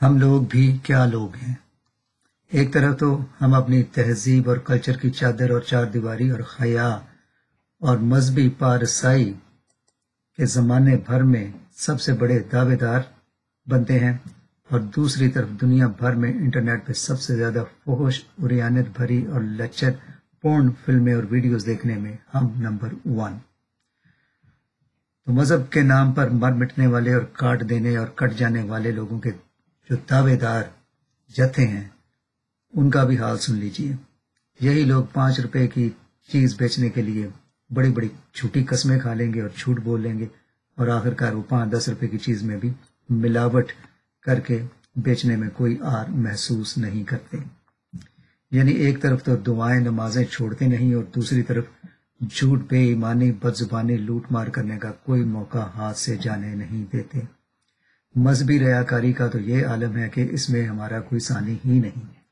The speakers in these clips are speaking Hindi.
हम लोग भी क्या लोग हैं? एक तरफ़ तो हम अपनी तहजीब और कल्चर की चादर और चार दीवारी और खया और मजहबी पारसाई के ज़माने भर में सबसे बड़े दावेदार बनते हैं और दूसरी तरफ़ दुनिया भर में इंटरनेट पे सबसे ज़्यादा फोश उरियानत भरी और लच्चर पूर्ण फ़िल्में और वीडियोस देखने में हम नंबर वन। तो मज़हब के नाम पर मर मिटने वाले और काट देने और कट जाने वाले लोगों के जो दावेदार जत्थे हैं, उनका भी हाल सुन लीजिए। यही लोग पाँच रुपए की चीज़ बेचने के लिए बड़ी बड़ी झूठी कस्में खा लेंगे और झूठ बोल लेंगे और आखिरकार वो पाँच दस रुपए की चीज़ में भी मिलावट करके बेचने में कोई आर महसूस नहीं करते। यानी एक तरफ़ तो दुआएँ नमाजें छोड़ते नहीं और दूसरी तरफ़ झूठ, बेईमानी, बदजुबानी लूट मार करने का कोई मौका हाथ से जाने नहीं देते। मजहबी रयाकारी का तो ये आलम है कि इसमें हमारा कोई सानी ही नहीं है।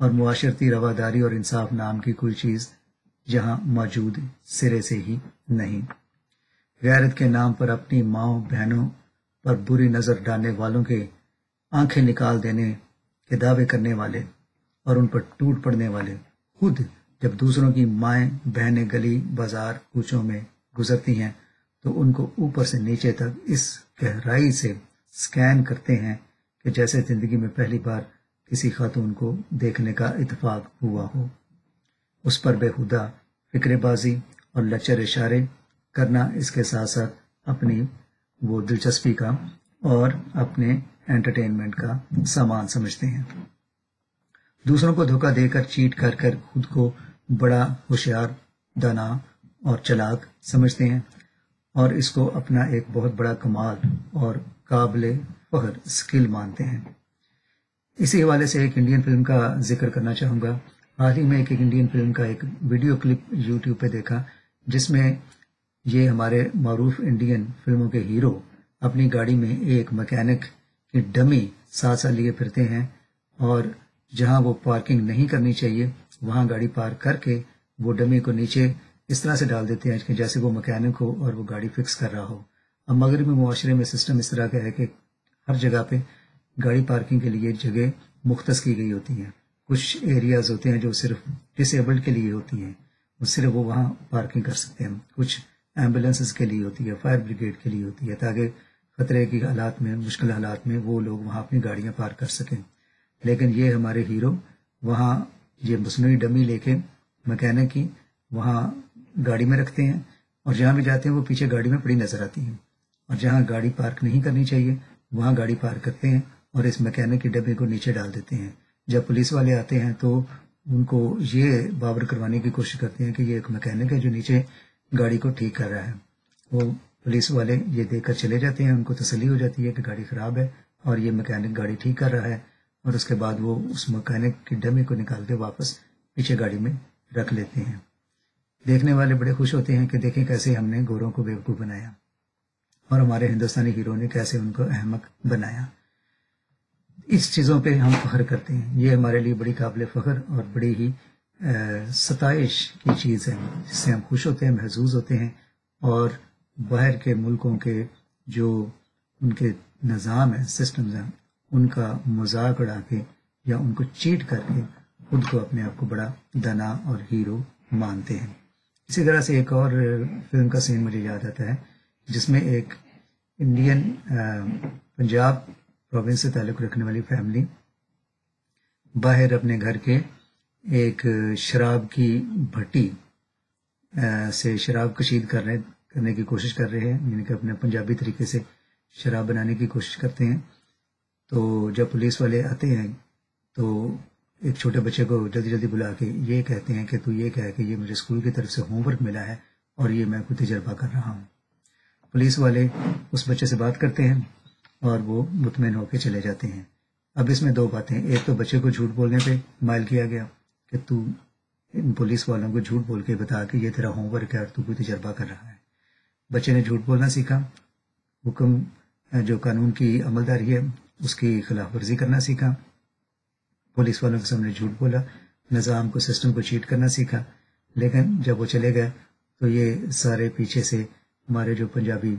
और मुआशरती रवादारी और इंसाफ नाम की कोई चीज़ यहाँ मौजूद सिरे से ही नहीं। गैरत के नाम पर अपनी माओ, बहनों पर बुरी नज़र डालने वालों के आँखें निकाल देने के दावे करने वाले और उन पर टूट पड़ने वाले खुद जब दूसरों की माएँ, बहनें गली, बाज़ार, कूचों में गुजरती हैं तो उनको ऊपर से नीचे तक इस गहराई से स्कैन करते हैं कि जैसे ज़िंदगी में पहली बार किसी खातून को देखने का इतफाक हुआ हो। उस पर बेहुदा फिक्रबाजी और लचर इशारे करना इसके साथ साथ अपनी वो दिलचस्पी का और अपने एंटरटेनमेंट का सामान समझते हैं। दूसरों को धोखा देकर चीट कर कर खुद को बड़ा होशियार, दाना और चलाक समझते हैं और इसको अपना एक बहुत बड़ा कमाल और काबिल फखर स्किल मानते हैं। इसी हवाले से एक इंडियन फ़िल्म का ज़िक्र करना चाहूँगा। हाल ही में एक, एक इंडियन फ़िल्म का एक वीडियो क्लिप यूट्यूब पे देखा जिसमें ये हमारे मरूफ इंडियन फ़िल्मों के हीरो अपनी गाड़ी में एक मकैनिक की डमी साथ साथ लिए फिरते हैं और जहाँ वो पार्किंग नहीं करनी चाहिए वहाँ गाड़ी पार्क करके वो डमी को नीचे इस तरह से डाल देते हैं जैसे वो मैकेनिक हो और वो गाड़ी फिक्स कर रहा हो। अब मगरबी माशरे में सिस्टम इस तरह का है कि हर जगह पे गाड़ी पार्किंग के लिए जगह मुख्त की गई होती हैं। कुछ एरियाज़ होते हैं जो सिर्फ़ डिसेबल्ड के लिए होती हैं। वो सिर्फ़ वो वहाँ पार्किंग कर सकते हैं कुछ एम्बुलेंसेस के लिए होती है फायर ब्रिगेड के लिए होती है, ताकि खतरे की हालात में, मुश्किल हालात में वो लोग वहाँ अपनी गाड़ियाँ पार्क कर सकें। लेकिन ये हमारे हीरो वहाँ ये मसनू डमी लेके मकैनिक की वहाँ गाड़ी में रखते हैं और जहाँ भी जाते हैं वो पीछे गाड़ी में पड़ी नज़र आती हैं। और जहाँ गाड़ी पार्क नहीं करनी चाहिए, वहाँ गाड़ी पार्क करते हैं और इस मैकेनिक के डब्बे को नीचे डाल देते हैं। जब पुलिस वाले आते हैं तो उनको ये बाबर करवाने की कोशिश करते हैं कि ये एक मैकेनिक है जो नीचे गाड़ी को ठीक कर रहा है। वो पुलिस वाले ये देखकर चले जाते हैं, उनको तसली हो जाती है कि गाड़ी खराब है और ये मैकेनिक गाड़ी ठीक कर रहा है और उसके बाद वो उस मैकेनिक की डमी को निकाल के वापस पीछे गाड़ी में रख लेते हैं। देखने वाले बड़े खुश होते हैं कि देखें कैसे हमने गोरों को बेवकूफ़ बनाया। और हमारे हिंदुस्तानी हीरो ने कैसे उनको अहमक बनाया। इस चीज़ों पे हम फख्र करते हैं। ये हमारे लिए बड़ी काबिल फ़ख्र और बड़ी ही सताइश की चीज़ है, जिससे हम खुश होते हैं महसूस होते हैं और बाहर के मुल्कों के जो उनके निज़ाम है, सिस्टम्स हैं, उनका मज़ाक उड़ा के या उनको चीट करके खुद को अपने आप को बड़ा दना और हीरो मानते हैं। इसी तरह से एक और फ़िल्म का सीन मुझे याद आता है, जिसमें एक इंडियन पंजाब प्रोविंस से ताल्लुक़ रखने वाली फैमिली बाहर अपने घर के एक शराब की भट्टी से शराब कशीद कर रहे, करने की कोशिश कर रहे हैं। यानी कि अपने पंजाबी तरीके से शराब बनाने की कोशिश करते हैं। तो जब पुलिस वाले आते हैं तो एक छोटे बच्चे को जल्दी जल्दी बुला के ये कहते हैं कि तू ये कह कि ये मुझे स्कूल की तरफ़ से होमवर्क मिला है और ये मैं खुद तजर्बा कर रहा हूँ। पुलिस वाले उस बच्चे से बात करते हैं और वो मुतमिन होकर चले जाते हैं। अब इसमें दो बातें। एक तो बच्चे को झूठ बोलने पे माइल किया गया कि तू पुलिस वालों को झूठ बोल के बता कि ये तेरा होमवर्क है और तू कोई तजर्बा कर रहा है। बच्चे ने झूठ बोलना सीखा। हुक्म जो कानून की अमलदारी है, उसकी खिलाफ वर्जी करना सीखा। पुलिस वालों के सामने झूठ बोला। निज़ाम को सिस्टम को चीट करना सीखा। लेकिन जब वो चले गए तो ये सारे पीछे से हमारे जो पंजाबी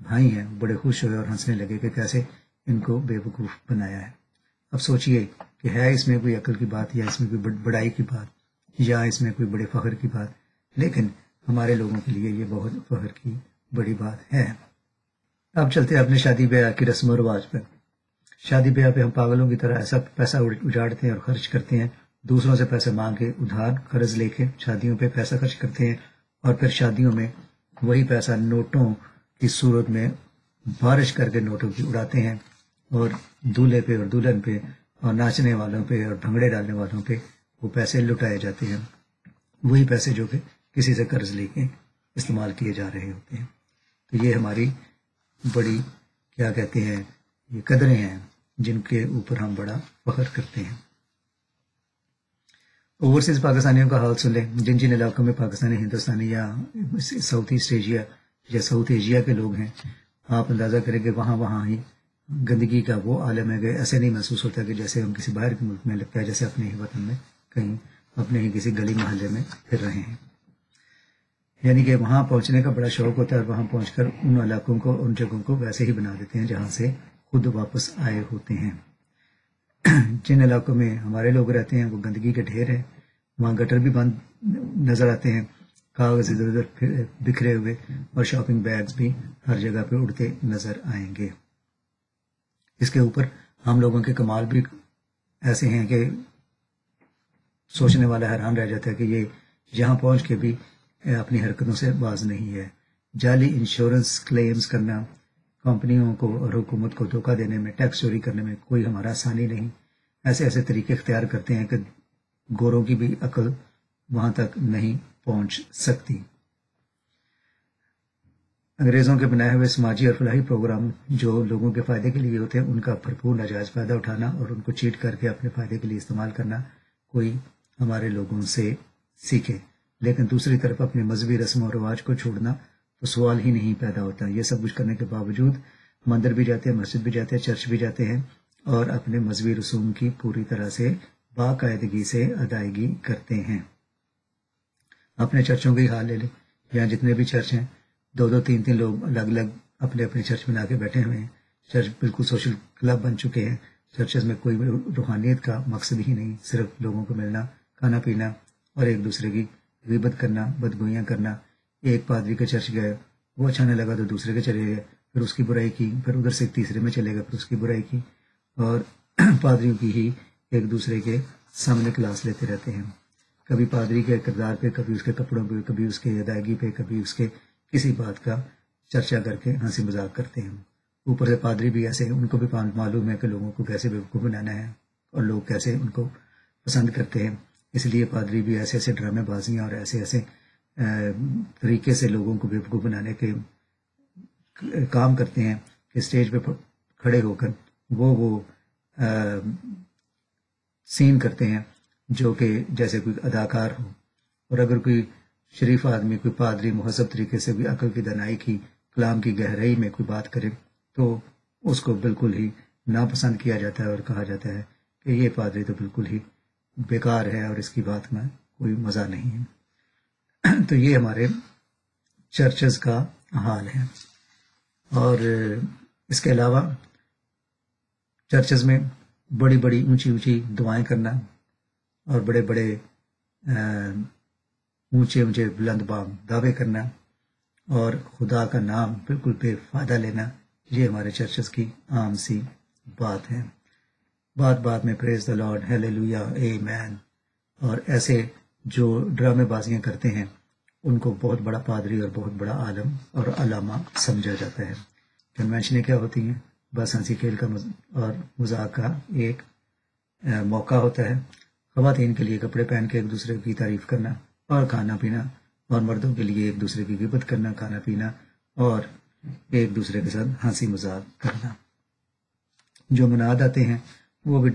भाई हैं बड़े खुश हुए और हंसने लगे कि कैसे इनको बेवकूफ़ बनाया है। अब सोचिए कि है इसमें कोई अकल की बात या इसमें कोई बड़ाई की बात या इसमें कोई बड़े फख्र की बात। लेकिन हमारे लोगों के लिए ये बहुत फख्र की बड़ी बात है। अब चलते हैं अपने शादी ब्याह की रस्म रवाज पर। शादी ब्याह पे हम पागलों की तरह ऐसा पैसा उजाड़ते हैं और खर्च करते हैं। दूसरों से पैसे मांग के उधार, कर्ज लेके शादियों पे पैसा खर्च करते हैं और फिर शादियों में वही पैसा नोटों की सूरत में बारिश करके नोटों की उड़ाते हैं और दूल्हे पे और दुल्हन पे और नाचने वालों पे और भंगड़े डालने वालों पे वो पैसे लुटाए जाते हैं। वही पैसे जो कि किसी से कर्ज लेके इस्तेमाल किए जा रहे होते हैं। तो ये हमारी बड़ी, क्या कहते हैं, ये कदरें हैं जिनके ऊपर हम बड़ा फख्र करते हैं। ओवरसीज पाकिस्तानियों का हाल सुन लें। जिन जिन इलाकों में पाकिस्तानी, हिंदुस्तानी या साउथ ईस्ट एशिया या साउथ एशिया के लोग हैं, आप अंदाज़ा करें कि वहाँ वहाँ ही गंदगी का वो आलम है ऐसे नहीं महसूस होता कि जैसे हम किसी बाहर के मुल्क में लगता है, जैसे अपने ही वतन में कहीं अपने ही किसी गली मोहल्ले में फिर रहे हैं। यानी कि वहाँ पहुँचने का बड़ा शौक होता है और वहाँ पहुँच उन इलाकों को, उन जगहों को वैसे ही बना देते हैं जहाँ से खुद वापस आए होते हैं। जिन इलाकों में हमारे लोग रहते हैं, वो गंदगी के ढेर है। वहाँ गटर भी बंद नज़र आते हैं। कागज़ इधर उधर बिखरे हुए और शॉपिंग बैग्स भी हर जगह पे उड़ते नज़र आएँगे। इसके ऊपर हम लोगों के कमाल भी ऐसे हैं कि सोचने वाला हैरान रह जाता है कि ये यहाँ पहुँच के भी अपनी हरकतों से बाज नहीं है। जाली इंश्योरेंस क्लेम्स करना कंपनियों को और हुकूमत को धोखा देने में टैक्स चोरी करने में कोई हमारा आसानी नहीं। ऐसे ऐसे तरीके अख्तियार करते हैं कि गोरों की भी अकल वहाँ तक नहीं पहुँच सकती। अंग्रेज़ों के बनाए हुए समाजी और फलाही प्रोग्राम जो लोगों के फ़ायदे के लिए होते हैं, उनका भरपूर नाजायज फ़ायदा उठाना और उनको चीट करके अपने फ़ायदे के लिए इस्तेमाल करना कोई हमारे लोगों से सीखे। लेकिन दूसरी तरफ़ अपने मजहबी रस्म और रिवाज को छोड़ना तो सवाल ही नहीं पैदा होता। ये सब कुछ करने के बावजूद मंदिर भी जाते हैं, मस्जिद भी जाते हैं, चर्च भी जाते हैं और अपने मजहबी रसूम की पूरी तरह से बाकायदगी से अदायगी करते हैं। अपने चर्चों की हाल ले लें। यहाँ जितने भी चर्च हैं दो दो तीन तीन लोग अलग अलग अपने अपने चर्च बना के बैठे हुए हैं। चर्च बिल्कुल सोशल क्लब बन चुके हैं। चर्चेज में कोई रूहानियत का मकसद ही नहीं, सिर्फ़ लोगों को मिलना खाना पीना और एक दूसरे की गिबत करना, बदगोइयाँ करना। एक पादरी के चर्च गए वो अच्छा नहीं लगा तो दूसरे के चले गए फिर उसकी बुराई की, फिर उधर से तीसरे में चले गए, फिर उसकी बुराई की। और पादरियों की ही एक दूसरे के सामने क्लास लेते रहते हैं। कभी पादरी के किरदार पे, कभी उसके कपड़ों पे, कभी उसके अदायगी पे, कभी उसके किसी बात का चर्चा करके हँसी मज़ाक करते हैं। ऊपर से पादरी भी ऐसे, उनको भी मालूम है कि लोगों को कैसे बेवकूफ़ बनाना है और लोग कैसे उनको पसंद करते हैं। इसलिए पादरी भी ऐसे ऐसे ड्रामेबाजियाँ और ऐसे ऐसे तरीके से लोगों को बेवकूफ़ बनाने के काम करते हैं कि स्टेज पे खड़े होकर वो वो आ, सीन करते हैं जो कि जैसे कोई अदाकार हो। और अगर कोई शरीफ आदमी कोई पादरी महजब तरीके से भी अकल की दनाई की कलाम की गहराई में कोई बात करे तो उसको बिल्कुल ही नापसंद किया जाता है और कहा जाता है कि ये पादरी तो बिल्कुल ही बेकार है और इसकी बात में कोई मज़ा नहीं है। तो ये हमारे चर्चेस का हाल है। और इसके अलावा चर्चेस में बड़ी बड़ी ऊँची ऊँची दुआएँ करना और बड़े बड़े ऊँचे ऊँचे बुलंद बाम दावे करना और खुदा का नाम बिल्कुल बेफायदा लेना, ये हमारे चर्चेस की आम सी बात है। बात बात में praise the Lord hallelujah amen और ऐसे जो ड्रामेबाजियाँ करते हैं, उनको बहुत बड़ा पादरी और बहुत बड़ा आलम और अलामा समझा जाता है। कन्वेंशनें क्या होती हैं? बस हँसी खेल का और मज़ाक का एक मौका होता है। खातन के लिए कपड़े पहन के एक दूसरे की तारीफ़ करना और खाना पीना और मर्दों के लिए एक दूसरे की गिबत करना, खाना पीना और एक दूसरे के साथ हँसी मज़ाक करना। जो मनाद आते हैं, वो भी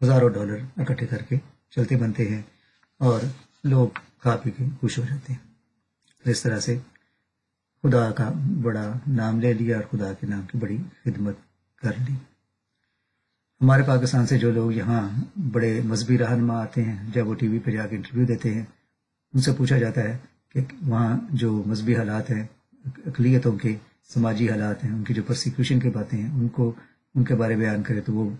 हज़ारों डॉलर इकट्ठे करके चलते बनते हैं। और लोग पी के खुश हो जाते हैं। तो इस तरह से खुदा का बड़ा नाम ले लिया और खुदा के नाम की बड़ी खिदमत कर ली। हमारे पाकिस्तान से जो लोग यहाँ बड़े मजहबी रहनमा आते हैं, जब वो टीवी पर जाकर इंटरव्यू देते हैं, उनसे पूछा जाता है कि वहाँ जो मजहबी हालात हैं, अकलीतों के समाजी हालात हैं, उनकी जो प्रोसिक्यूशन की बातें हैं, उनको, उनके बारे में बयान करें तो वो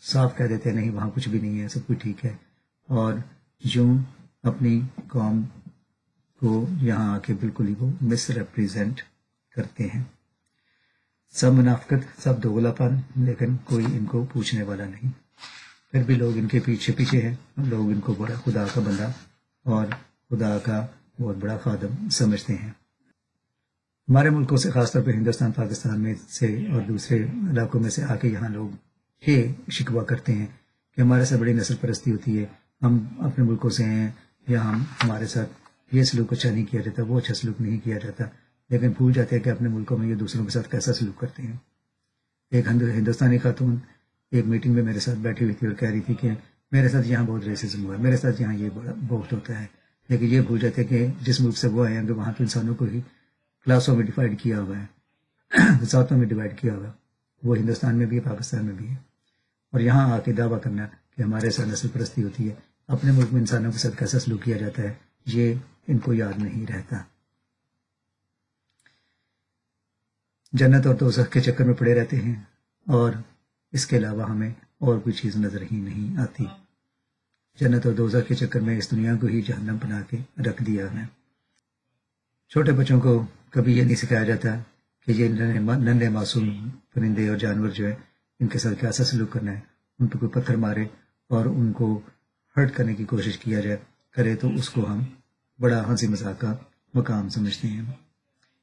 साफ़ कह देते हैं, नहीं, वहाँ कुछ भी नहीं है, सब कुछ ठीक है। और यूँ अपनी कौम को यहाँ आके बिल्कुल ही वो मिस रिप्रेजेंट करते हैं। सब मुनाफ्कत, सब दोगलापन, लेकिन कोई इनको पूछने वाला नहीं। फिर भी लोग इनके पीछे पीछे हैं, लोग इनको बड़ा खुदा का बंदा और खुदा का बहुत बड़ा खादम समझते हैं। हमारे मुल्कों से, खासतौर पर हिंदुस्तान, पाकिस्तान में से और दूसरे इलाकों में से आके यहाँ लोग ये शिकवा करते हैं कि हमारे साथ बड़ी नस्ल परस्ती होती है हम अपने मुल्कों से हैं, या हम हमारे साथ ये सलूक अच्छा नहीं किया जाता, वो अच्छा सलूक नहीं किया जाता। लेकिन भूल जाते हैं कि अपने मुल्कों में ये दूसरों के साथ कैसा सलूक करते हैं। एक हिंदुस्तानी खातून, एक मीटिंग में मेरे साथ बैठी हुई थी और कह रही थी कि मेरे साथ यहाँ बहुत रेसिज्म हुआ मेरे साथ यहाँ ये बहुत होता है। लेकिन ये भूल जाते हैं कि जिस मुल्क से वो आए हैं वहाँ के इंसानों को ही क्लासों में डिवाइड किया हुआ है। जातों में डिवाइड किया हुआ है। वो हिंदुस्तान में भी है, पाकिस्तान में भी है। और यहाँ आके दावा करना कि हमारे साथ नस्ल परस्ती होती है। अपने मुल्क में इंसानों के साथ कैसा सलूक किया जाता है, ये इनको याद नहीं रहता। जन्नत और दोजख के चक्कर में पड़े रहते हैं और इसके अलावा हमें और कोई चीज़ नज़र ही नहीं आती। जन्नत और दोजा के चक्कर में इस दुनिया को ही जहन्नम बना के रख दिया है। छोटे बच्चों को कभी ये नहीं सिखाया जाता कि ये नन्हे मासूम परिंदे और जानवर जो है, इनके साथ कैसा सलूक करना है। उन पर कोई पत्थर मारे और उनको हर्ट करने की कोशिश किया जाए, करे तो उसको हम बड़ा हँसी मज़ाक का मकाम समझते हैं।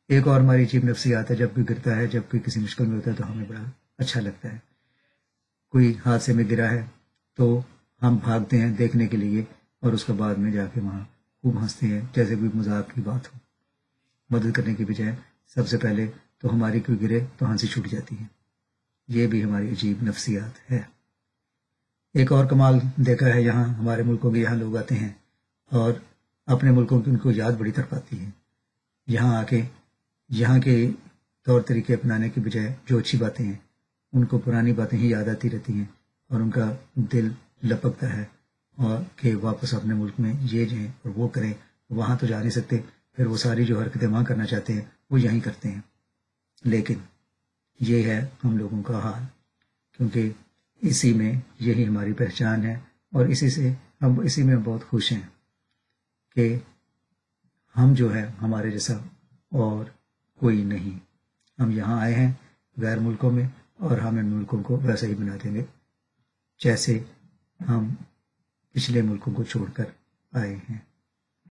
एक और हमारी अजीब नफसियात है, जब कोई गिरता है, जब कोई किसी मुश्किल में होता है तो हमें बड़ा अच्छा लगता है। कोई हादसे में गिरा है तो हम भागते हैं देखने के लिए और उसके बाद में जाके वहाँ खूब हँसते हैं, जैसे कोई मज़ाक की बात हो। मदद करने की बजाय सबसे पहले तो हमारी कोई गिरे तो हँसी छूट जाती है। ये भी हमारी अजीब नफसियात है। एक और कमाल देखा है, यहाँ हमारे मुल्कों के यहाँ लोग आते हैं और अपने मुल्कों की उनको याद बड़ी तरफ़ आती है। यहाँ आके, यहाँ के तौर तरीके अपनाने के बजाय जो अच्छी बातें हैं, उनको पुरानी बातें ही याद आती रहती हैं और उनका दिल लपकता है और कि वापस अपने मुल्क में ये जाएँ और वो करें, वहाँ तो जा नहीं सकते, फिर वो सारी जो हरकतें वहाँ करना चाहते हैं, वो यहीं करते हैं। लेकिन ये है हम लोगों का हाल, क्योंकि इसी में यही हमारी पहचान है और इसी से हम, इसी में बहुत खुश हैं कि हम जो है, हमारे जैसा और कोई नहीं। हम यहाँ आए हैं गैर मुल्कों में और हम इन मुल्कों को वैसे ही बना देंगे जैसे हम पिछले मुल्कों को छोड़कर आए हैं।